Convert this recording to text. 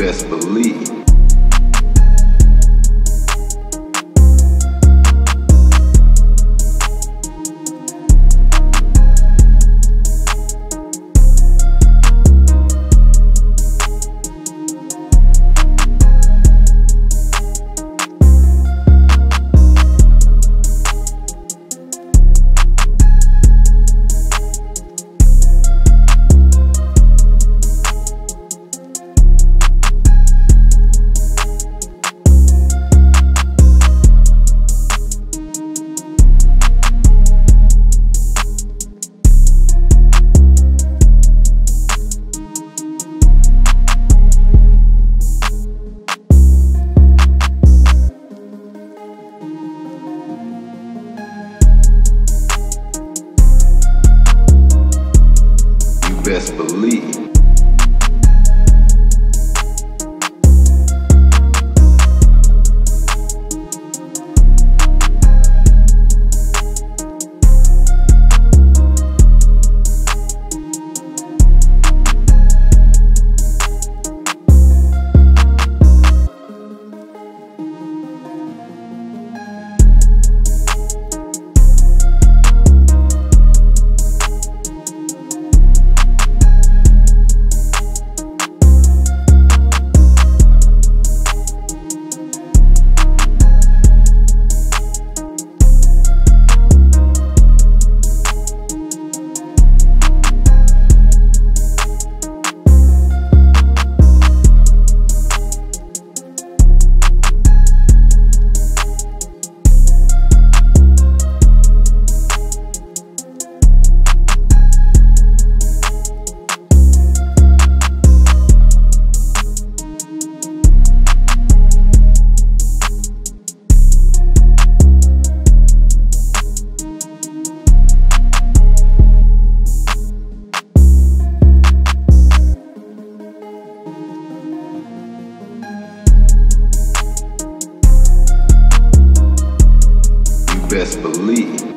best believe. Best believe. Best believe.